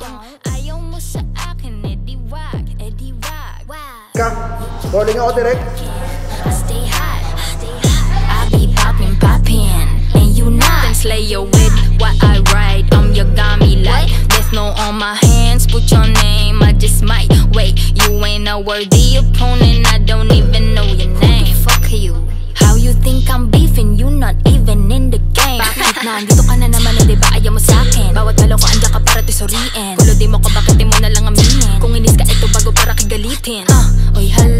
Ayaw mo sa akin, edi wag, edi wag Ka, rolling ako direct. I stay hot, stay hot. I be poppin', poppin', and you not. Then slay your with what I write. I'm your gummy like death no on my hands. Put your name, I just might wait. You ain't a worthy opponent. I don't even know your name. Fuck you. How you think I'm beefing? You not even in the game. Bakit nandito ka na naman? Hindi ba ayaw mo sa? Bawat talo ko andya ka para tisuriin. Kulo di mo ko bakit di mo na lang aminin? Kung inis ka ito bago para kigalitin. Ah, oy hala,